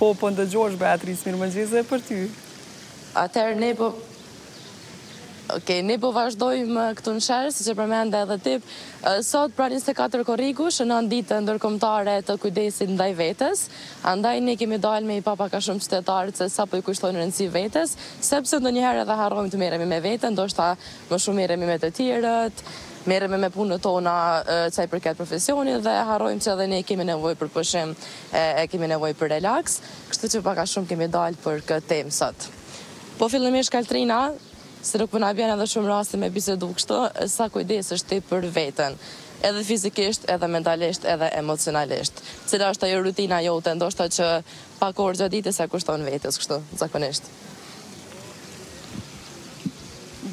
Po, po ndëgjoj, Beatris, mirë mëngjes e për ty. Atëherë, ne po Ok, ne po vazhdojmë uh, këtu në shesh, siç e përmende edhe ti. Uh, sot, pra 24 korriku, shënon ditën ndërkombëtare të kujdesit ndaj vetes, andaj ne kemi dalë me i pa pak a shumë qytetarët se sa po i kushtojnë rëndësi vetes, sepse ndonjëherë edhe harrojmë të merremi me veten, ndoshta më shumë merremi me të tjerët, Merremi me punët tona sa i përket profesionit dhe harrojmë që edhe ne kemi nevojë për pushim e kemi nevojë për relaks, kështu që pak a shumë kemi dalë për këtë temë sot. Po fillimisht Kaltrina, se nuk po na vjen edhe shumë rasti me bisedu kështu, sa kujdesesh ti për veten, edhe fizikisht, edhe mentalisht, edhe emocionalisht? Cila është ajo rutina jote, ndoshta që Pak orë gjatë ditës ja kushton vetes kështu, zakonisht.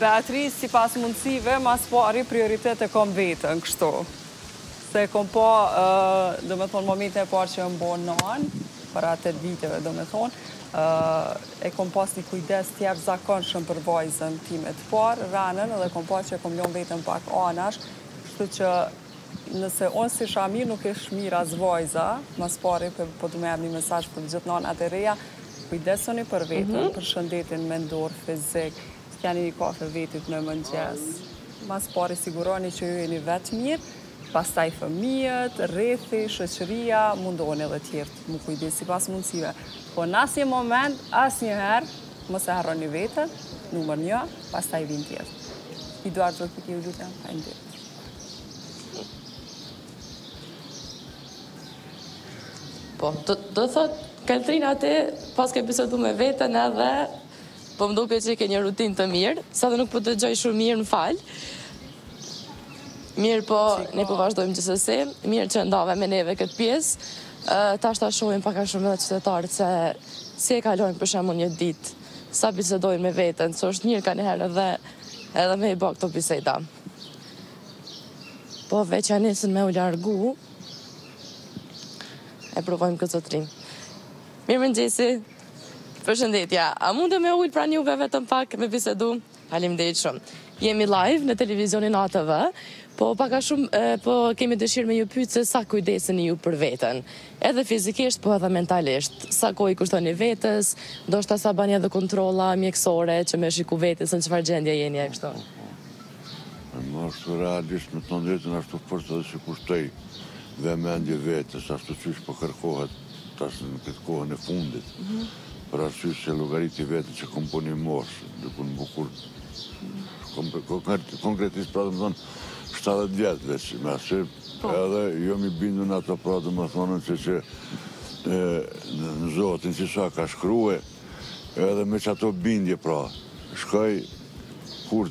Beatris, sipas mundësive, ma s'pari prioritet e kom veten kështu. Se kom pa, domethonë, momentin e parë që jom bo nanë, para tetë viteve, domethonë, e kom pas një kujdes të jashtëzakonshëm për vajzën time të parë, Ranën, dhe kom pa që e kom lonë veten pak anash, kështu që, Nëse unë s'isha mirë nuk ish mirë as vajza, ma s'pari po du me e dhanë një mesazh për të gjithë nënat e reja, kujdesuni për veten, për shëndetin mendor, fizik, keni një kafe vetit në mëngjes, ma s'pari siguroni që ju jeni vetë mirë, pastaj fëmijët, rrethi, shoqëria, mundohuni edhe tjerët m'u kujdes sipas mundësive, po në asnjë moment, asnjëherë, mos e harroni veten, numër një, pastaj vijnë tjerët. E duartrokitni ju lutem, faleminderit. Po, do, do të thotë, Kaltrina ti paske bisedu me veten edhe po më duket që ke një rutinë të mirë, se edhe nuk po të ndëgjoj shumë mirë, më fal. Mirëpo, ne po vazhdojmë gjithsesi, mirë që ndave me neve këtë pjesë, tash ta shohim pak a shumë edhe qytetarët se si e kalojnë për shembull një ditë sa bisedojnë me veten, se është mirë kanjëherë edhe edhe me i bë këto biseda. Po veç janë nisën me u largu, e provojmë këtë zotëri. Mirëmëngjesi, përshëndetje, a mund me u ulë pranë juve vetëm pak me bisedu? Faleminderit shumë. Jemi live në televizionin ATV, po pak a shumë e, po kemi dëshirë me ju pyet se sa kujdeseni ju për veten, edhe fizikisht po edhe mentalisht. Sa kohë i kushtoni vetes, ndoshta sa bani edhe kontrolla mjekësore me shiku veten se në çfarë gjendje jeni e kështu. Më është realisht me të thënë drejtën ashtu fort edhe s'i kushtoj vëmendje vetes ashtu qysh po kërkohet tash në këtë kohën e fundit. Për arsye se llogariti veten që kom bo ni moshë, dhe jom bukur... Konkretisht pra domethonë, 70 vjet veç me arsyp, po. edhe jo mi bindu në ato pra domethonë që që në Zotin që sa ka shkrue, edhe me qato bindje pra, shkoj kur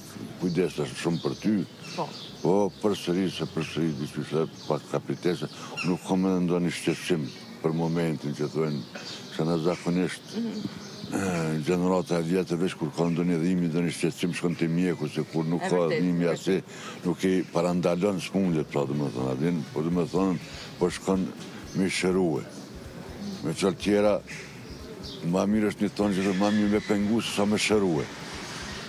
Kujdesesh shumë për ty. Po. Po, përsëri se përsëri di që se pak kapitese. Nuk kom edhe ndoni shqetësim për momentin që thonë se ne zakonisht mhm. gjenerata e vjetër veç kur ka ndoni dhimë ndonjë shqetësim shkon te mjeku se kur nuk ka dhimë ai nuk i parandalon sëmundjet pra domethonë a din po domethonë po shkon me shërue me fjalë tjera Ma mirë është një thonie që ma mirë me pengu se sa me shërue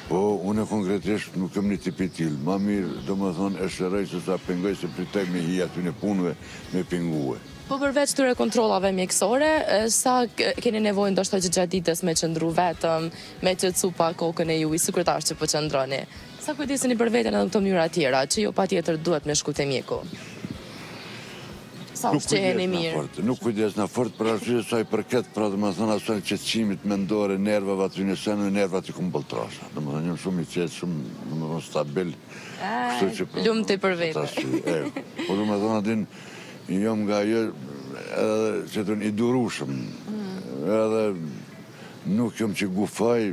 po une konkretisht nuk jom një tip i tillë ma mirë domethonë e shëroj se sa pengoj se pritoj me hi atyne punëve me pengue. Po përveç këtyre kontrollave mjekësore sa keni nevojë ndoshta që gjatë ditës me qëndru vetëm me qetësu pak kokën e juj, si kryetar që po qëndroni sa kujdeseni për veten edhe në këto mënyra tjera që jo patjetër duhet me shku te mjeku. Sa u shqeheni mirë. Nuk kujdes në fort për arsye sa i përket, pra domethënë asaj qetësimit mendor, nervave atyne seneve nervat i kom boll t'trasha. Domethënë jom shumë i qetë, shumë, domethënë stabil. Lum ti për vete. Po domethënë a din, jom nga jë, edhe qashtu një i durushëm, edhe nuk jom që gufoj,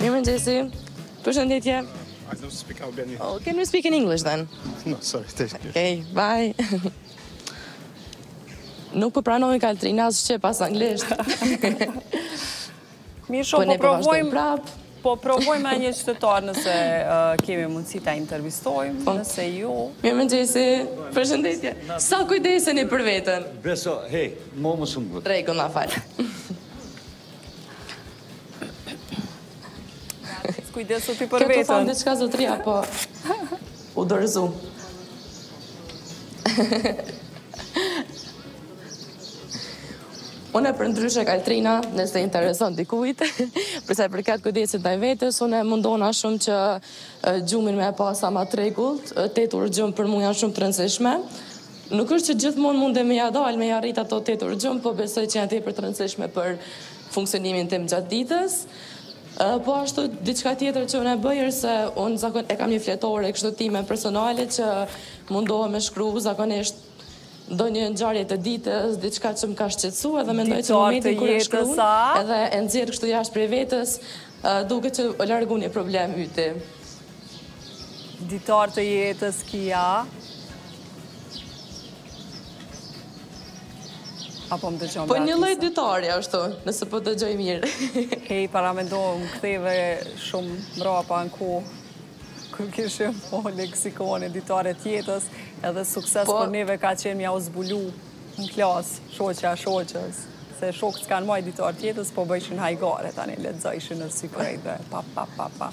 Mirëmëngjesi. Përshëndetje. I don't speak Albanian. Oh, can we speak in English then? No, sorry. Okay, bye. Nuk po pranojnë Kaltrina as shqip as anglisht. Misho, po, po provojmë prapë. Po provojmë edhe një qytetar nëse kemi mundësi ta intervistojmë, po. nëse ju... Mirëmëngjesi, përshëndetje. Sa kujdeseni për veten? Beso, hej, mo më shumë gëtë. Rego, na fal. Kujdesu ti për veten. Këtu tha diçka zotria, po... U dorëzu. Unë përndryshe Kaltrina, nëse i intereson dikujt, përsa e përket kujdesit ndaj vetes, unë mundona shumë që gjumin me e pas sa ma t'rregullt, tetë orë gjumë për mua janë shumë të rëndësishme. Nuk është që gjithmonë mundem me ja dalë, me i arrit ato tetë orë gjumë, po besoj që janë tepër të rëndësishme për funksionimin tim gjatë ditës. Po ashtu diçka tjetër që unë e bëj është se unë zakonisht e kam një fletore kështu time personale që mundohem me shkru zakonisht ndonjë ngjarje të ditës, diçka që më ka shqetësuar dhe mendoj që momentin kur e shkruan edhe e nxjerr kështu jashtë prej vetes, duket që u largu një problem yti. Ditar të jetës Kia. Apo më dëgjon Po një lloj ditari ashtu, nëse po dëgjoj mirë. Hej, para me do, më ktheve shumë mrapa në kohë, kur kishim po leksikone, ditare t'jetës, edhe sukses po- për neve ka qenë me ja zbulu në klasë, shoqja, shoqës, se shokët s'kanë maj ditar t'jetës, po bëjshin hajgare, tani lexojshin në sy krejtëve, pa, pa, pa, pa.